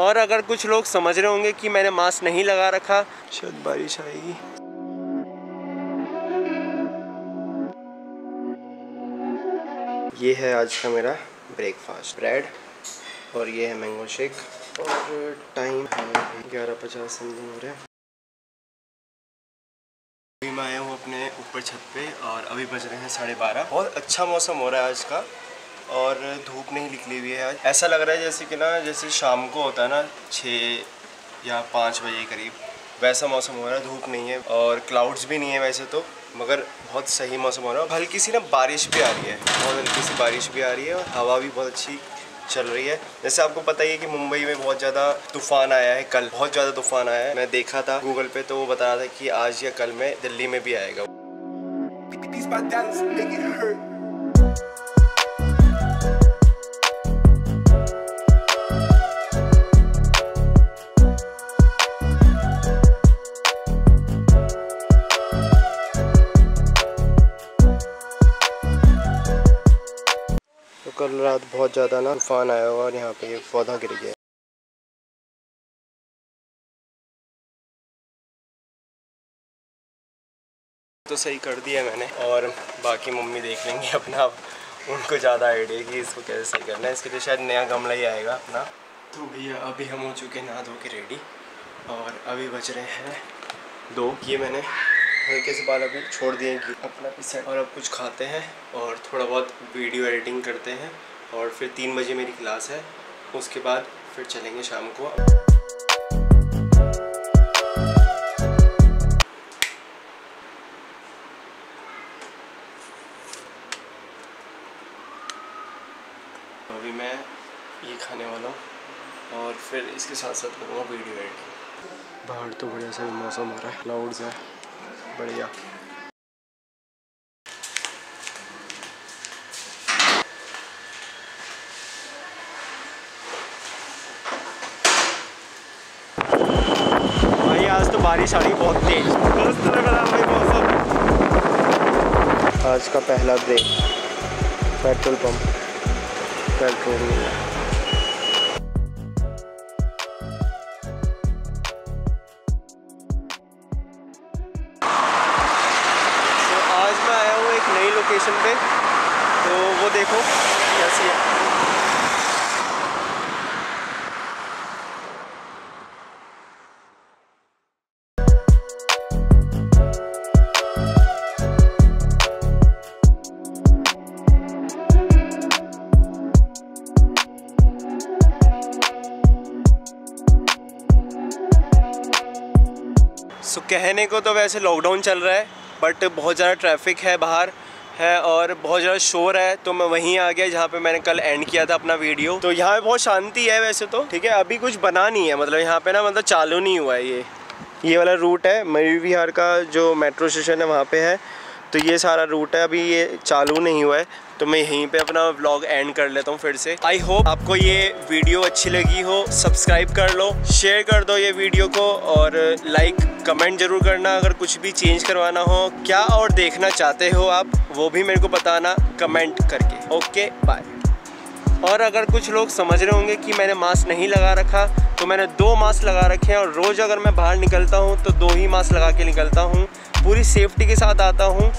और अगर कुछ लोग समझ रहे होंगे कि मैंने मास्क नहीं लगा रखा शायद बारिश आएगी। ये है आज का मेरा ब्रेकफास्ट ब्रेड और ये है मैंगो शेक और टाइम है ग्यारह पचास समथिंग हो रहा है। अभी मैं आया हूँ अपने ऊपर छत पे और अभी बज रहे हैं साढ़े बारह। बहुत अच्छा मौसम हो रहा है आज का। और धूप नहीं निकली हुई है आज। ऐसा लग रहा है जैसे कि ना, जैसे शाम को होता है ना, छः या पाँच बजे करीब, वैसा मौसम हो रहा है, धूप नहीं है और क्लाउड्स भी नहीं है वैसे तो मगर बहुत सही मौसम हो रहा है। हल्की सी ना बारिश भी आ रही है, बहुत हल्की सी बारिश भी आ रही है और हवा भी बहुत अच्छी चल रही है। जैसे आपको पता ही है कि मुंबई में बहुत ज़्यादा तूफ़ान आया है कल, बहुत ज़्यादा तूफ़ान आया है। मैं देखा था गूगल पे तो वो बता रहा था कि आज या कल में दिल्ली में भी आएगा कल रात बहुत ज़्यादा ना तूफ़ान आया हुआ और यहाँ पे पौधा गिर गया तो सही कर दिया मैंने और बाकी मम्मी देख लेंगे अपना, उनको ज़्यादा आइडिया कि इसको कैसे सही करना है। इसके लिए शायद नया गमला ही आएगा अपना। तो भैया, अभी हम हो चुके हैं नहा धो के रेडी और अभी बच रहे हैं दो। ये मैंने हल्के से बाल अभी छोड़ दिए अपना पीछे और अब कुछ खाते हैं और थोड़ा बहुत वीडियो एडिटिंग करते हैं और फिर तीन बजे मेरी क्लास है। उसके बाद फिर चलेंगे शाम को। अभी मैं ये खाने वाला हूँ और फिर इसके साथ साथ करूँगा वीडियो एडिटिंग बाहर तो बढ़िया सा मौसम हो रहा है। क्लाउड्स है। बढ़िया। भाई, आज तो बारिश आ रही बहुत तेज। आज का पहला break petrol pump, petrol location पे। तो वो देखो कैसी है। सो कहने को तो वैसे लॉकडाउन चल रहा है बट बहुत ज़्यादा ट्रैफ़िक है बाहर। है और बहुत ज़्यादा शोर है तो मैं वहीं आ गया जहाँ पे मैंने कल एंड किया था अपना वीडियो तो यहाँ पे बहुत शांति है वैसे तो ठीक है? अभी कुछ बना नहीं है मतलब यहाँ पे ना मतलब चालू नहीं हुआ है ये। ये वाला रूट है मयू विहार का जो मेट्रो स्टेशन है वहाँ पर है। तो ये सारा रूट है, अभी ये चालू नहीं हुआ है। तो मैं यहीं पे अपना व्लॉग एंड कर लेता हूँ फिर से। आई होप आपको ये वीडियो अच्छी लगी हो। सब्सक्राइब कर लो शेयर कर दो ये वीडियो को और लाइक कमेंट ज़रूर करना अगर कुछ भी चेंज करवाना हो। क्या और देखना चाहते हो आप, वो भी मेरे को बताना कमेंट करके। ओके बाय और अगर कुछ लोग समझ रहे होंगे कि मैंने मास्क नहीं लगा रखा तो मैंने दो मास्क लगा रखे हैं और रोज़ अगर मैं बाहर निकलता हूँ तो दो ही मास्क लगा के निकलता हूँ। पूरी सेफ्टी के साथ आता हूँ।